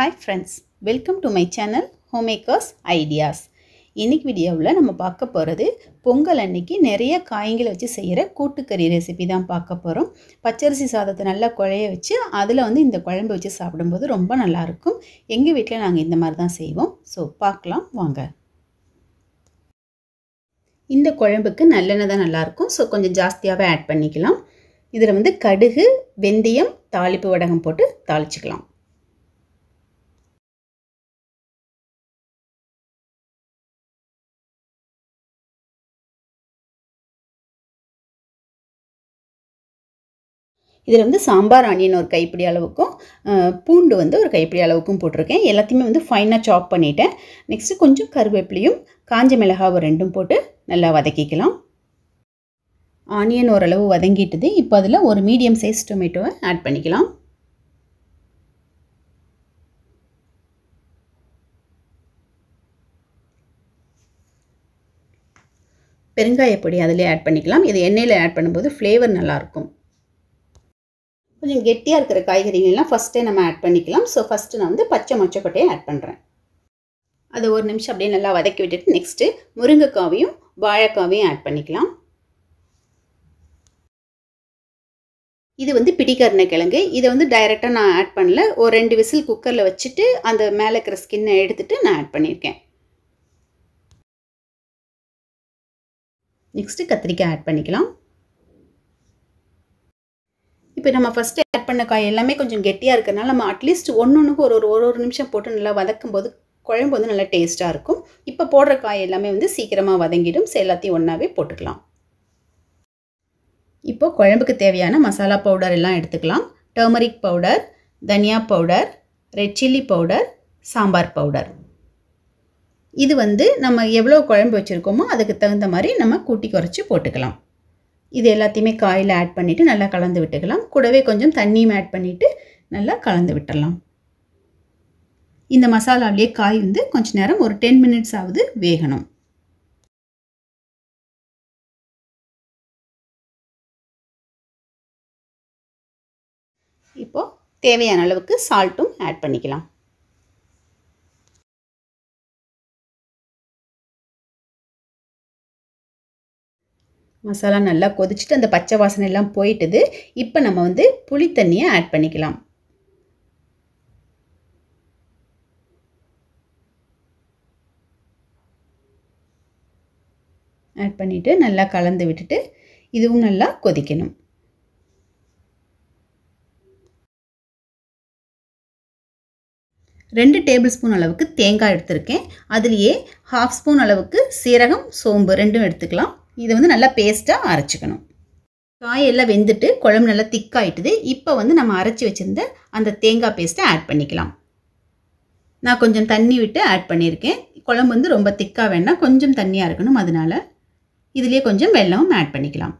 Hi friends welcome to my channel homemakers ideas இன்றைக்கி வீடியோவில் நம்ம பார்க்க போகிறது பொங்கல் அன்னைக்கு நிறைய காய்களை வச்சு செய்கிற கூட்டுக்கறி ரெசிபி தான் பார்க்க போகிறோம் பச்சரிசி சாதத்தை நல்லா குழைய வச்சு அதில் வந்து இந்த குழம்பு வச்சு சாப்பிடும்போது ரொம்ப நல்லாயிருக்கும் எங்கள் வீட்டில் நாங்கள் இந்த மாதிரி தான் செய்வோம். ஸோ பார்க்கலாம் வாங்க. இந்த குழம்புக்கு நல்லெண்ணெய் தான் நல்லாயிருக்கும் ஸோ கொஞ்சம் ஜாஸ்தியாகவே ஆட் பண்ணிக்கலாம். இதில் வந்து கடுகு வெந்தயம் தாளிப்பு வடகம் போட்டு தாளிச்சிக்கலாம். இதில் வந்து சாம்பார் ஆனியன் ஒரு கைப்பிடி அளவுக்கும் பூண்டு வந்து ஒரு கைப்பிடி அளவுக்கும் போட்டிருக்கேன். எல்லாத்தையுமே வந்து ஃபைனாக சாப் பண்ணிவிட்டேன் நெக்ஸ்ட்டு கொஞ்சம் கருவேப்பிலையும் காஞ்ச மிளகாவை ரெண்டும் போட்டு நல்லா வதக்கிக்கலாம். ஆனியன் ஓரளவு வதங்கிட்டது. இப்போ அதில் ஒரு மீடியம் சைஸ் டொமேட்டோவை ஆட் பண்ணிக்கலாம். பெருங்காயப்பொடி அதிலே ஆட் பண்ணிக்கலாம். இது எண்ணெயில் ஆட் பண்ணும்போது ஃப்ளேவர் நல்லாயிருக்கும் கொஞ்சம் கெட்டியாக இருக்கிற காய்கறிகள்லாம் ஃபஸ்ட்டே நம்ம ஆட் பண்ணிக்கலாம். ஸோ ஃபஸ்ட்டு நான் வந்து பச்சை மொச்சக்கொட்டையை ஆட் பண்ணுறேன் அதை ஒரு நிமிஷம் அப்படியே நல்லா வதக்கி விட்டுட்டு நெக்ஸ்ட்டு முருங்கைக்காவையும் வாழைக்காவையும் ஆட் பண்ணிக்கலாம். இது வந்து பிடிக்கரணை கிழங்கு. இதை வந்து டைரெக்டாக நான் ஆட் பண்ணல. ஒரு ரெண்டு விசில் குக்கரில் வச்சுட்டு அந்த மேலே இருக்கிற ஸ்கின்னை எடுத்துகிட்டு நான் ஆட் பண்ணியிருக்கேன். நெக்ஸ்ட்டு கத்திரிக்காய் ஆட் பண்ணிக்கலாம். இப்போ நம்ம ஃபஸ்ட்டு ஆட் பண்ண காய் எல்லாமே கொஞ்சம் கெட்டியாக இருக்கிறனால நம்ம அட்லீஸ்ட் ஒன்று ஒன்றுக்கு ஒரு ஒரு ஒரு ஒரு நிமிஷம் போட்டு நல்லா வதக்கும் போது குழம்பு வந்து நல்லா டேஸ்ட்டாக இருக்கும். இப்போ போடுற காய் எல்லாமே வந்து சீக்கிரமாக வதங்கிடும். ஸோ எல்லாத்தையும் ஒன்றாவே போட்டுக்கலாம். இப்போது குழம்புக்கு தேவையான மசாலா பவுடர் எல்லாம் எடுத்துக்கலாம். டர்மரிக் பவுடர் தனியா powder red chilli powder sambar powder இது வந்து நம்ம எவ்வளோ குழம்பு வச்சுருக்கோமோ அதுக்கு தகுந்த மாதிரி நம்ம கூட்டி குறைச்சி போட்டுக்கலாம். இது எல்லாத்தையுமே காயில் ஆட் பண்ணிவிட்டு நல்லா கலந்து விட்டுக்கலாம். கூடவே கொஞ்சம் தண்ணியும் ஆட் பண்ணிவிட்டு நல்லா கலந்து விட்டுடலாம் இந்த மசாலாவிலேயே காய் வந்து கொஞ்ச நேரம் ஒரு டென் மினிட்ஸ் ஆகுது வேகணும். இப்போது தேவையான அளவுக்கு சால்ட்டும் ஆட் பண்ணிக்கலாம். மசாலா நல்லா கொதிச்சுட்டு அந்த பச்சை வாசனை எல்லாம் போயிட்டுது. இப்போ நம்ம வந்து புளி தண்ணியை ஆட் பண்ணிக்கலாம். ஆட் பண்ணிவிட்டு நல்லா கலந்து விட்டுட்டு இதுவும் நல்லா கொதிக்கணும். ரெண்டு டேபிள் ஸ்பூன் அளவுக்கு தேங்காய் எடுத்திருக்கேன். அதுலேயே ஹாஃப் ஸ்பூன் அளவுக்கு சீரகம் சோம்பு ரெண்டும் எடுத்துக்கலாம். இதை வந்து நல்லா பேஸ்ட்டாக அரைச்சிக்கணும். காயெல்லாம் வெந்துட்டு குழம்பு நல்லா திக்காயிட்டுது இப்போ வந்து நம்ம அரைச்சி வச்சுருந்த அந்த தேங்காய் பேஸ்ட்டை ஆட் பண்ணிக்கலாம். நான் கொஞ்சம் தண்ணி விட்டு ஆட் பண்ணியிருக்கேன் குழம்பு வந்து ரொம்ப திக்காக வேண்டாம் கொஞ்சம் தண்ணியாக இருக்கணும் அதனால். இதுலேயே கொஞ்சம் வெள்ளமும் ஆட் பண்ணிக்கலாம்.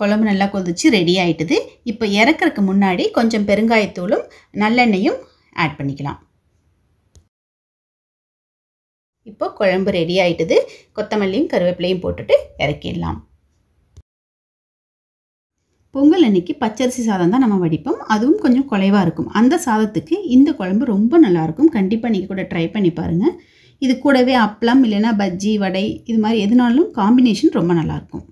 குழம்பு நல்லா கொதிச்சு ரெடி ஆகிட்டுது இப்போ இறக்குறதுக்கு முன்னாடி கொஞ்சம் பெருங்காயத்தூளும் நல்லெண்ணெயும் ஆட் பண்ணிக்கலாம். இப்போ குழம்பு ரெடி ஆகிட்டுது கொத்தமல்லியும் கருவேப்பிலையும் போட்டுட்டு இறக்கிடலாம். பொங்கல் அன்னைக்கு பச்சரிசி சாதம் தான் நம்ம வடிப்போம். அதுவும் கொஞ்சம் குலைவாக இருக்கும். அந்த சாதத்துக்கு இந்த குழம்பு ரொம்ப நல்லாயிருக்கும் கண்டிப்பாக நீங்கள் கூட ட்ரை பண்ணி பாருங்கள் இது கூடவே அப்பளம் இல்லைன்னா பஜ்ஜி வடை இது மாதிரி எதுனாலும் காம்பினேஷன் ரொம்ப நல்லாயிருக்கும்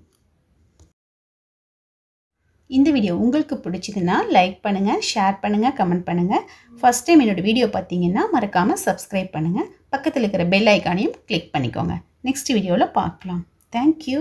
இந்த வீடியோ உங்களுக்கு பிடிச்சதுன்னா லைக் பண்ணுங்கள் ஷேர் பண்ணுங்கள் கமெண்ட் பண்ணுங்கள் ஃபஸ்ட் டைம் என்னோடய வீடியோ பார்த்தீங்கன்னா மறக்காமல் சப்ஸ்கிரைப் பண்ணுங்கள் பக்கத்தில் இருக்கிற பெல் ஐக்கானையும் கிளிக் பண்ணிக்கோங்க. நெக்ஸ்ட் வீடியோவில் பார்க்கலாம். தேங்க்யூ